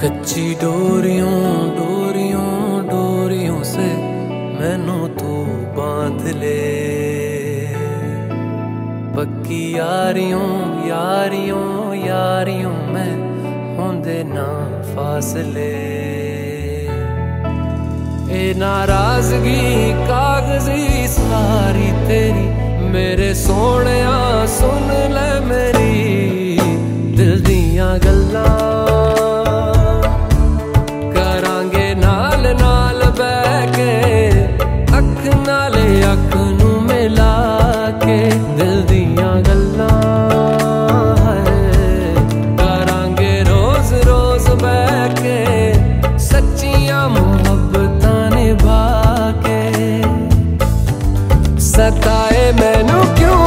कच्ची डोरियों डोरियों डोरियों से मैनू तू बाँध ले। ਪੱਕੀ ਯਾਰੀਆਂ ਯਾਰੀਆਂ ਯਾਰੀਆਂ ਮੈਂ ਹੁੰਦੇ ਨਾ ਫਾਸਲੇ। ਇਹ ਨਾਰਾਜ਼ਗੀ ਕਾਗਜ਼ੀ ਸਾਰੀ ਤੇਰੀ ਮੇਰੇ ਸੋਹਣਿਆ सताए मैनू क्यों?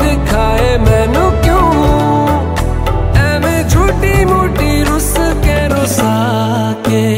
दिखाए मैनू क्यों? एवं झूठी मोटी रुस के रुसा के।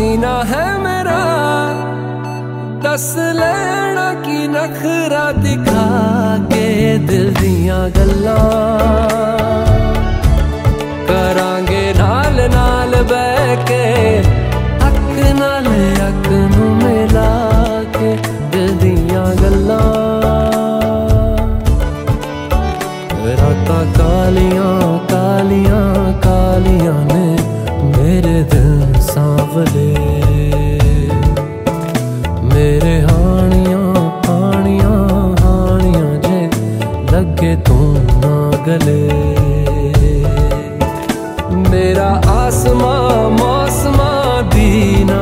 जीना है मेरा। दस लेना की नखरा दिखा के दिल दिया गल्ला। करांगे नाल नाल बह के नाल अख नू मिला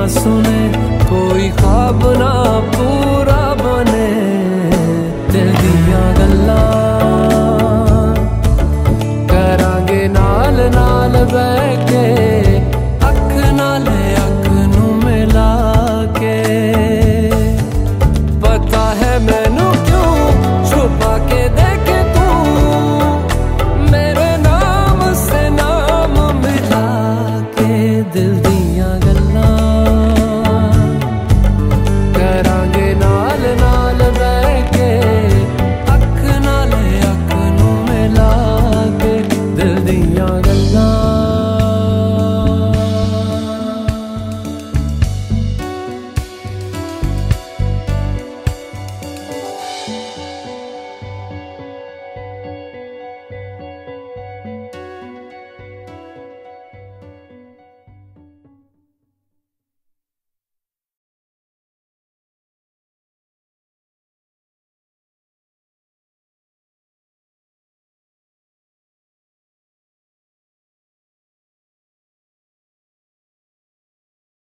सुने कोई ख्वाब ना पूरा।